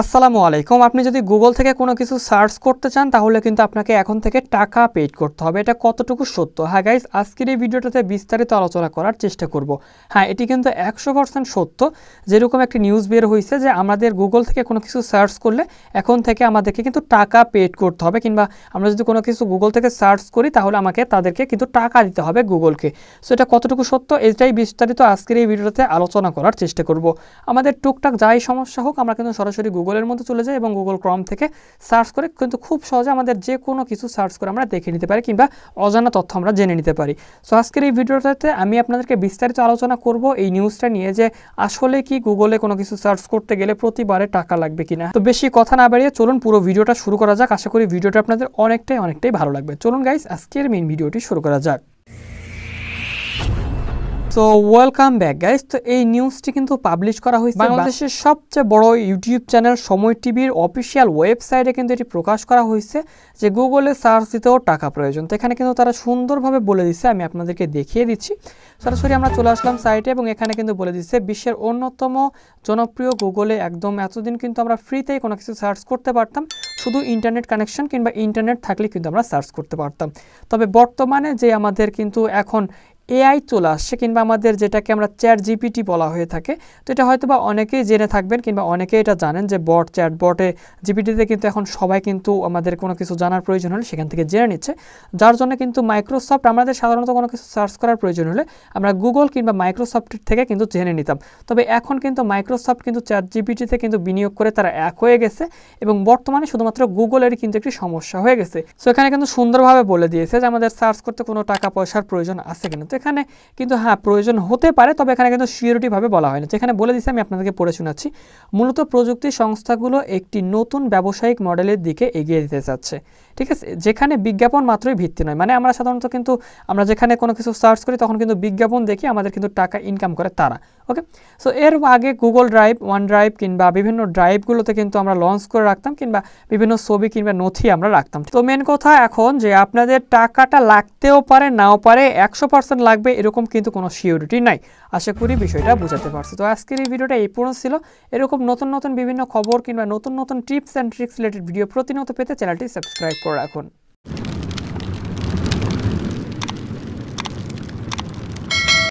আসসালামু আলাইকুম। আপনি যদি গুগল থেকে কোনো কিছু সার্চ করতে চান, তাহলে কিন্তু আপনাকে এখন থেকে টাকা পেড করতে হবে। এটা কতটুকু সত্য? হ্যাঁ গাইজ আজকের এই ভিডিওটাতে বিস্তারিত আলোচনা করার চেষ্টা করব। হ্যাঁ এটি কিন্তু একশো পার্সেন্ট সত্য। যেরকম একটি নিউজ বের হয়েছে যে আমাদের গুগল থেকে কোনো কিছু সার্চ করলে এখন থেকে আমাদেরকে কিন্তু টাকা পেড করতে হবে কিংবা আমরা যদি কোনো কিছু গুগল থেকে সার্চ করি, তাহলে আমাকে তাদেরকে কিন্তু টাকা দিতে হবে গুগলকে সো এটা কতটুকু সত্য? এটাই বিস্তারিত আজকের এই ভিডিওতে আলোচনা করার চেষ্টা করব। আমাদের টুকটাক যাই সমস্যা হোক, আমরা কিন্তু সরাসরি গুগলের মধ্যে চলে যাই এবং গুগল ক্রম থেকে সার্চ করে কিন্তু খুব সহজে আমাদের যে কোনো কিছু সার্চ করে আমরা দেখে নিতে পারি কিংবা অজানা তথ্য আমরা জেনে নিতে পারি। সো আজকের এই ভিডিওটাতে আমি আপনাদেরকে বিস্তারিত আলোচনা করব এই নিউজটা নিয়ে যে আসলে কি গুগলে কোনো কিছু সার্চ করতে গেলে প্রতিবারে টাকা লাগবে কিনা। তো বেশি কথা না বাড়িয়ে চলুন পুরো ভিডিওটা শুরু করা যাক। আশা করি ভিডিওটা আপনাদের অনেকটাই অনেকটাই ভালো লাগবে। চলুন গাইস আজকের মেইন ভিডিওটি শুরু করা যাক। সো ওয়েলকাম ব্যাক গাইস তো এই নিউজটি কিন্তু পাবলিশ করা হয়েছে বাংলাদেশের সবচেয়ে বড় ইউটিউব চ্যানেল সময় টিভির অফিসিয়াল ওয়েবসাইটে কিন্তু এটি প্রকাশ করা হয়েছে যে গুগলে সার্চ দিতেও টাকা প্রয়োজন। তো এখানে কিন্তু তারা সুন্দরভাবে বলে দিচ্ছে আমি আপনাদেরকে দেখিয়ে দিচ্ছি। সরাসরি আমরা চলে আসলাম সাইটে এবং এখানে কিন্তু বলে দিচ্ছে বিশ্বের অন্যতম জনপ্রিয় গুগলে একদম এতদিন কিন্তু আমরা ফ্রিতেই কোনো কিছু সার্চ করতে পারতাম। শুধু ইন্টারনেট কানেকশন কিংবা ইন্টারনেট থাকলে কিন্তু আমরা সার্চ করতে পারতাম। তবে বর্তমানে যে আমাদের কিন্তু এখন এআই চলে আসছে কিংবা আমাদের যেটাকে আমরা চ্যাট জিপিটি বলা হয়ে থাকে, তো এটা হয়তো বা অনেকেই জেনে থাকবেন কিংবা অনেকেই এটা জানেন যে বট চ্যাট বটে জিপিটিতে কিন্তু এখন সবাই কিন্তু আমাদের কোনো কিছু জানার প্রয়োজন হলে সেখান থেকে জেনে নিচ্ছে। যার জন্য কিন্তু মাইক্রোসফট আমাদের সাধারণত কোনো কিছু সার্চ করার প্রয়োজন হলে আমরা গুগল কিংবা মাইক্রোসফটের থেকে কিন্তু জেনে নিতাম। তবে এখন কিন্তু মাইক্রোসফট কিন্তু চ্যাট জিপিটিতে কিন্তু বিনিয়োগ করে তারা এক হয়ে গেছে এবং বর্তমানে শুধুমাত্র গুগলেরই কিন্তু একটি সমস্যা হয়ে গেছে। সো এখানে কিন্তু সুন্দরভাবে বলে দিয়েছে যে আমাদের সার্চ করতে কোনো টাকা পয়সার প্রয়োজন আছে কিনা। তো এখানে কিন্তু হ্যাঁ প্রয়োজন হতে পারে, তবে এখানে কিন্তু সিওরিটিভাবে বলা হয় না যেখানে বলে দিচ্ছি আমি আপনাদেরকে পড়ে শোনাচ্ছি। মূলত প্রযুক্তি সংস্থাগুলো একটি নতুন ব্যবসায়িক মডেলের দিকে এগিয়ে দিতে চাচ্ছে। ঠিক আছে? যেখানে বিজ্ঞাপন মাত্রই ভিত্তি নয়। মানে আমরা সাধারণত কিন্তু আমরা যেখানে কোনো কিছু সার্চ করি, তখন কিন্তু বিজ্ঞাপন দেখি, আমাদের কিন্তু টাকা ইনকাম করে তারা। ওকে সো এর আগে গুগল ড্রাইভ ওয়ান ড্রাইভ কিংবা বিভিন্ন ড্রাইভগুলোতে কিন্তু আমরা লঞ্চ করে রাখতাম কিংবা বিভিন্ন ছবি কিংবা নথি আমরা রাখতাম। তো মেন কথা এখন যে আপনাদের টাকাটা লাগতেও পারে, নাও পারে, একশো পার্সেন্ট লাগবে, এরকম কিন্তু কোনো সিওরিটি নাই। আশা করি বিষয়টা বোঝাতে পারছি। তো আজকের এই ভিডিওটা এই পর্যন্ত ছিল। এরকম নতুন নতুন বিভিন্ন খবর কিংবা নতুন নতুন tips and tricks related video প্রতিনিয়ত পেতে চ্যানেলটি সাবস্ক্রাইব করে রাখুন।